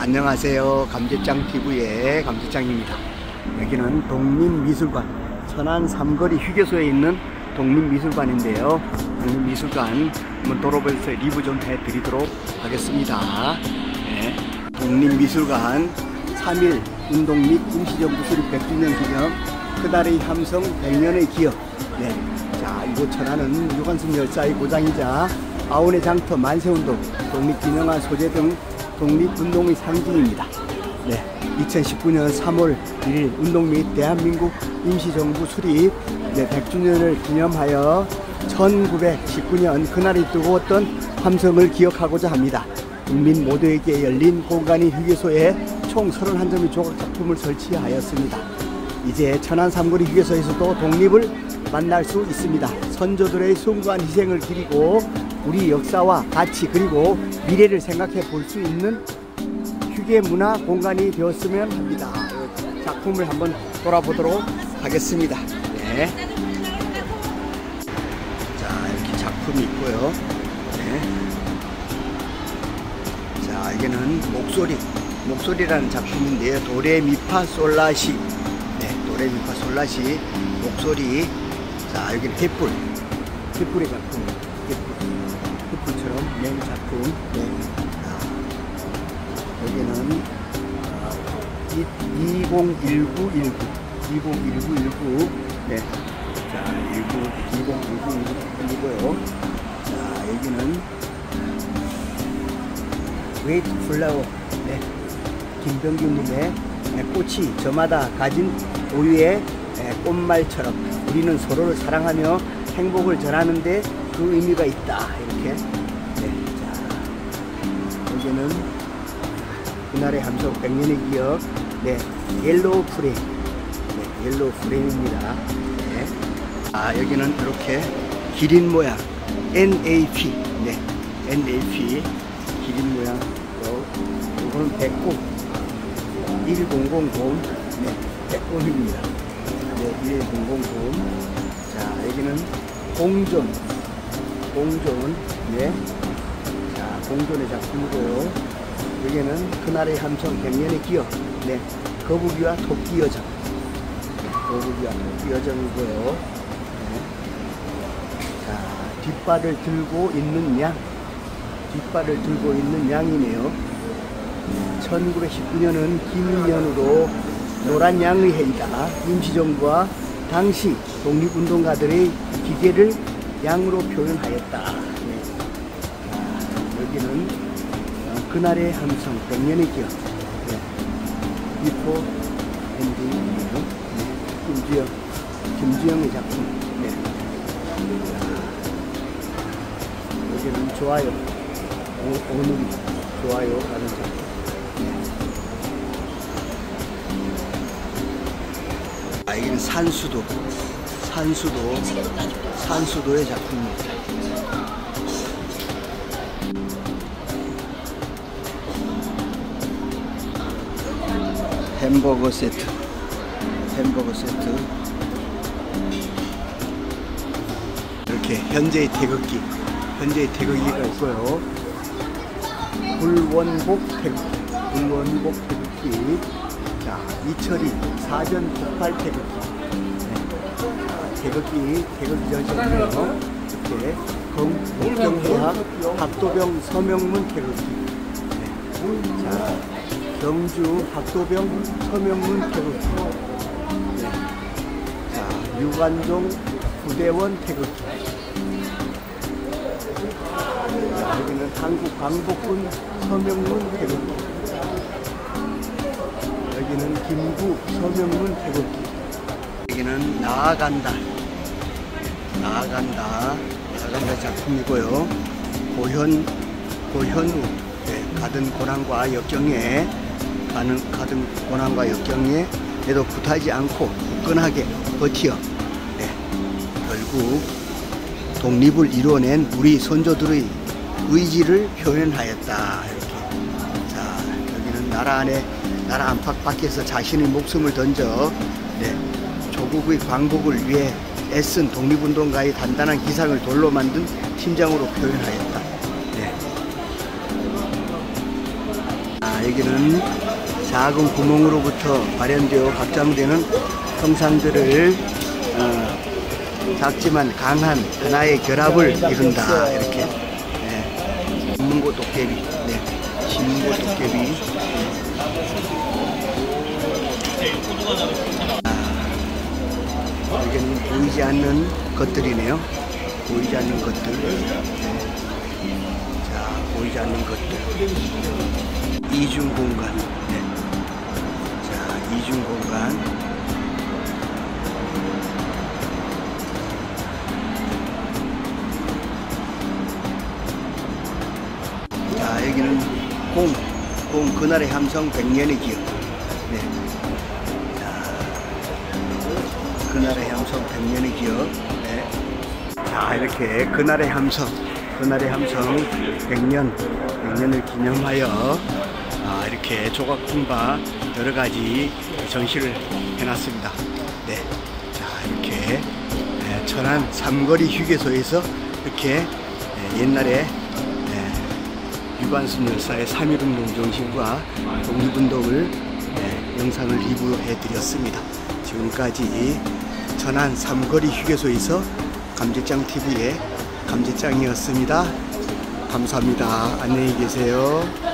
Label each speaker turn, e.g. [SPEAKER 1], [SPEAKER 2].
[SPEAKER 1] 안녕하세요. 감재짱 TV의 감재짱입니다. 여기는 독립미술관 천안 삼거리 휴게소에 있는 독립미술관인데요. 독립미술관 한번 도로에서 리뷰 좀 해드리도록 하겠습니다. 네. 독립미술관 3일 운동 및 임시정부 수립 100주년 기념 그달의 함성 100년의 기억. 네. 자, 이곳 천안은 유관순 열사의 고장이자 아온의 장터 만세운동, 독립기념관 소재 등 독립운동의 상징입니다. 네, 2019년 3월 1일 운동 및 대한민국 임시정부 수립 네, 100주년을 기념하여 1919년 그날이 뜨거웠던 함성을 기억하고자 합니다. 국민 모두에게 열린 공간인 휴게소에 총 31점의 조각 작품을 설치하였습니다. 이제 천안 삼거리 휴게소에서도 독립을 만날 수 있습니다. 선조들의 숭고한 희생을 기리고 우리 역사와 가치 그리고 미래를 생각해 볼 수 있는 휴게 문화 공간이 되었으면 합니다. 작품을 한번 돌아보도록 하겠습니다. 네. 자 이렇게 작품이 있고요. 네. 자 여기는 목소리 목소리라는 작품인데요. 도레미파 솔라시 네, 도레미파 솔라시 목소리 자 여기는 횃불 횃불의 작품 낸 작품 네. 아, 여기는 아, 201919 201919 네. 자 19 2019 작품이고요 자 여기는 웨이트 플라워 네. 김병규님의 네, 꽃이 저마다 가진 고유의 네, 꽃말처럼 우리는 서로를 사랑하며 행복을 전하는데 그 의미가 있다 이렇게 네, 자, 여기는 그날의 함성 100년의 기억. 네, yellow frame. 네, yellow frame입니다. 네. 아 여기는 이렇게 기린 모양 NAP 네, NAP 기린 모양. 또 이거는 백곰 1000곰. 네, 백곰입니다. 네, 1000곰. 자 여기는 공존. 공존. 네. 자 공존의 작품이고요 여기는 그날의 함성 백년의 기억 네. 거북이와 토끼 여정 거북이와 토끼 여정이고요 네. 자 뒷발을 들고 있는 양 뒷발을 들고 있는 양이네요 1919년은 기미년으로 노란 양의 해이다 임시정부와 당시 독립운동가들의 기개를 양으로 표현하였다. 여기는 어, 그날의 함성, 백년의 기억. 네. before 엔딩이네요. 네. 김주영, 김주영의 작품. 네. 자, 여기는 좋아요. 오, 오늘이 좋아요. 라는 작품. 아, 여기는 산수도. 산수도 산수도의 작품입니다. 햄버거 세트. 햄버거 세트. 이렇게 현재의 태극기. 현재의 태극기가 있고요. 불원복 태극기. 불원복 태극기. 자 이철이 사전 폭발 태극기. 태극기, 태극기 전시회요. 이렇게 경북경해학 학도병 서명문 태극기. 네. 자, 경주 학도병 서명문 태극기. 네. 자, 유관종 부대원 태극기. 자, 여기는 한국 광복군 서명문 태극기. 여기는 김구 서명문 태극기. 여기는 나아간다. 나아간다. 나아간다 작품이고요. 고현, 고현우. 네, 가든 고난과 역경에, 가는, 가든 고난과 역경에, 에도 굿하지 않고 굳건하게 버티어, 네, 결국 독립을 이루어낸 우리 선조들의 의지를 표현하였다. 이렇게. 자, 여기는 나라 안에, 나라 안팎 밖에서 자신의 목숨을 던져, 네, 조국의 광복을 위해 애쓴 독립운동가의 단단한 기상을 돌로 만든 팀장으로 표현하였다. 네. 아, 자, 여기는 작은 구멍으로부터 발현되어 확장되는 형상들을 어, 작지만 강한 하나의 결합을 이룬다 이렇게 네. 신문고 도깨비 네. 신문고 도깨비 아, 여기는 보이지 않는 것들이네요 보이지 않는 것들 네. 자 보이지 않는 것들 이중 공간 네. 자 이중 공간 자 여기는 공, 공 그날의 함성 백년의 기억. 네. 자, 그날의 함성 백년의 기억. 네. 자 이렇게 그날의 함성, 그날의 함성 백년, 백년을 기념하여 아, 이렇게 조각품과 여러 가지 전시를 해놨습니다. 네. 자 이렇게 네, 천안 삼거리 휴게소에서 이렇게 네, 옛날에 네, 유관순 열사의 3.1 운동 정신과 독립운동을 네, 영상을 리뷰해 드렸습니다. 지금까지 천안 삼거리 휴게소에서 감재짱 TV의 감재짱이었습니다. 감사합니다. 안녕히 계세요.